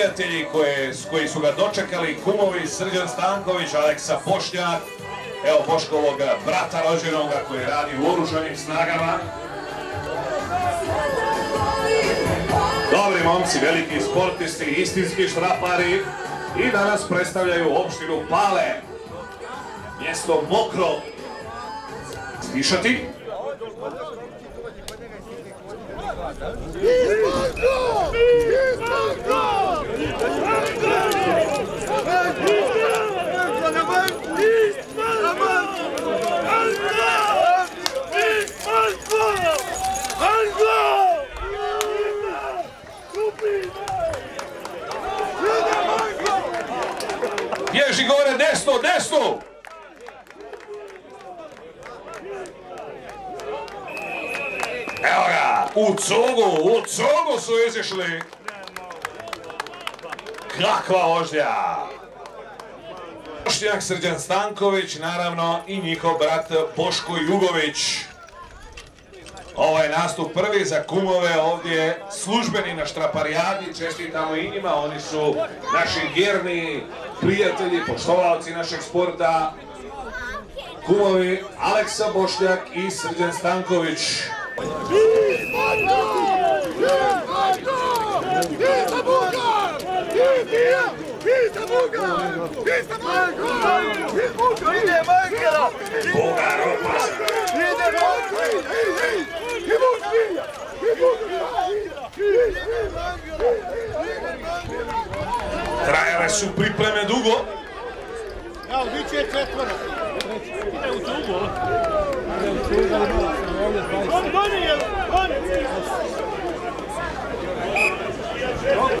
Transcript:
prijatelji koje, koji su ga dočekali, kumovi Srđan Stanković, Aleksa Bošnjak, evo Boškovog brata rođenoga koji radi u oružanim snagama. Dobri momci, veliki sportisti, istinski štrapari i danas predstavljaju opštinu Pale. Mjesto mokro. Stišati? Bježi gore, desno, desno! Evo ga, u cugu, u cugu su izišli. Kakva vožnja! Bošnjak Srđan Stanković, naravno i njihov brat Boško Jugović. Ovaj nastup prvi za kumove ovdje službeni na Štraparijadi, čestitamo i njima, oni su naši vjerni prijatelji, poštovalci našeg sporta, kumovi Aleksa Bošnjak i Srđan Stanković. Bugar Trajale su pripreme dugo. Evo, bit će četvora. Ide u cugu. Ide u cugu, ali malo sam ovdje 20. On goni, jel? Goni.